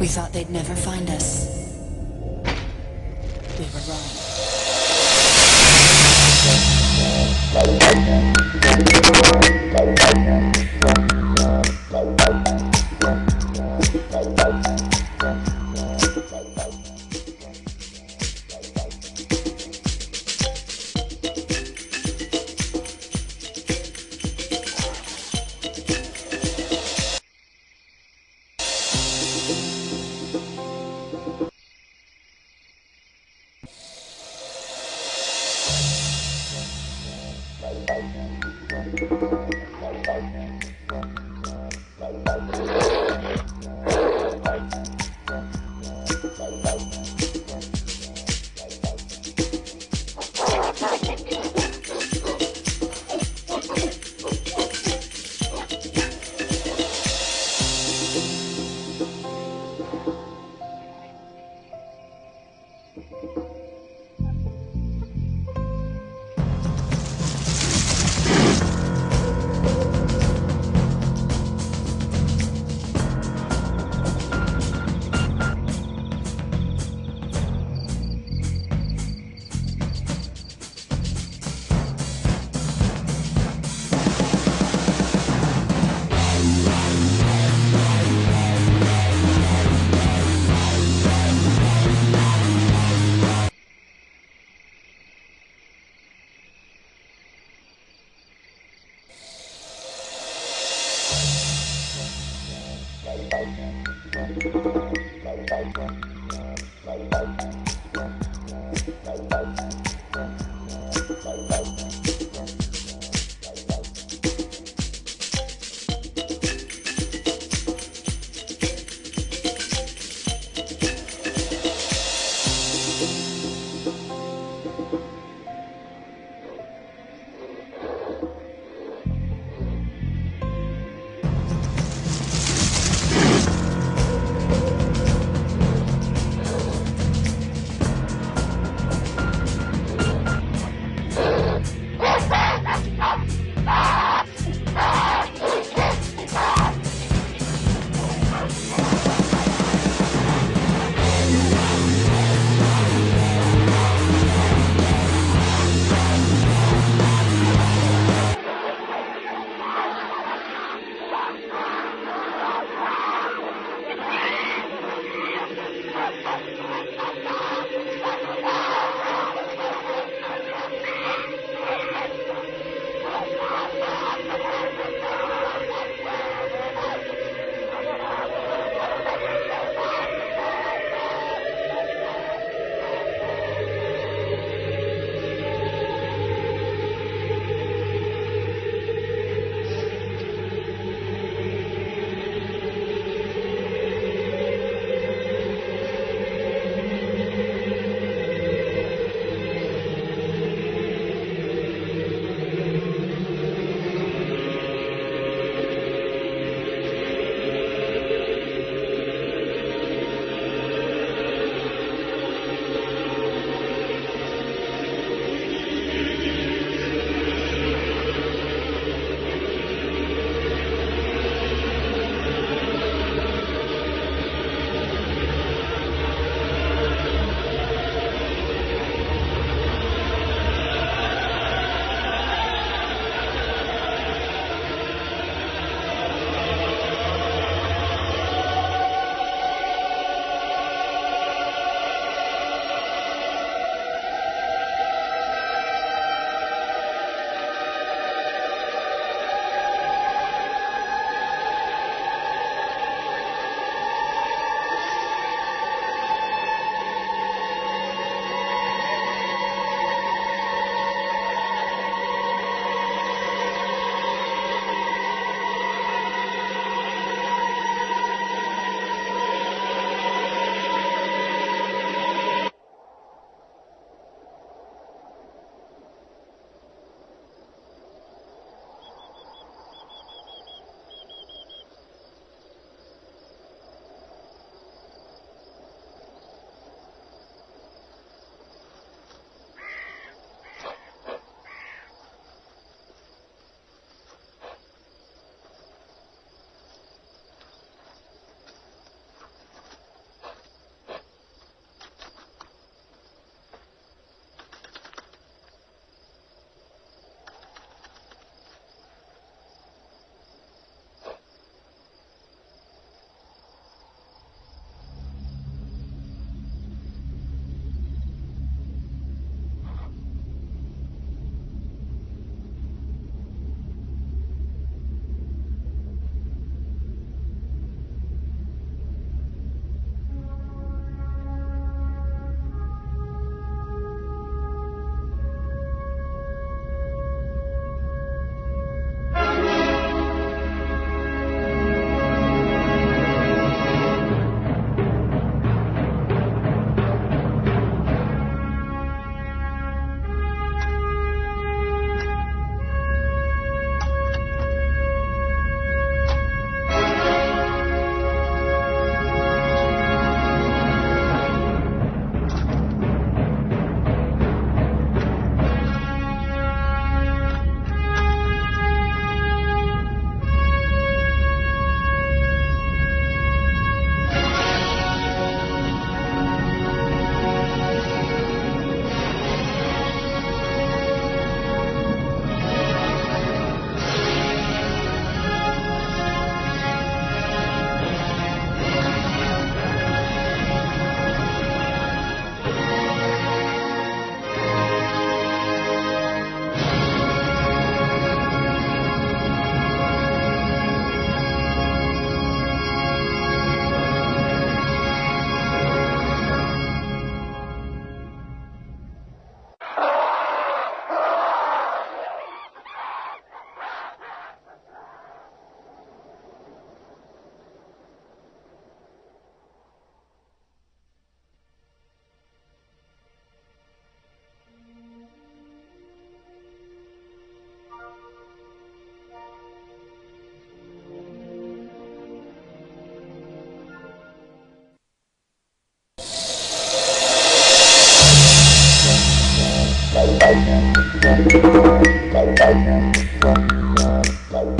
We thought they'd never find us. We were wrong.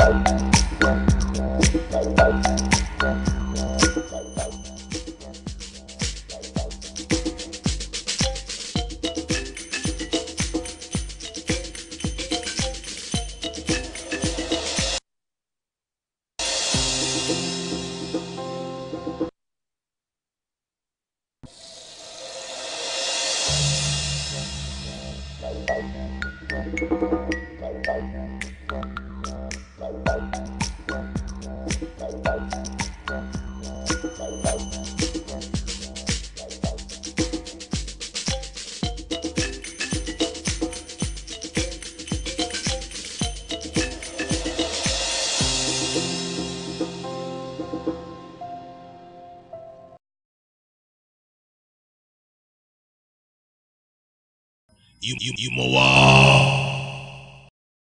Bye. Música You, you, you, more.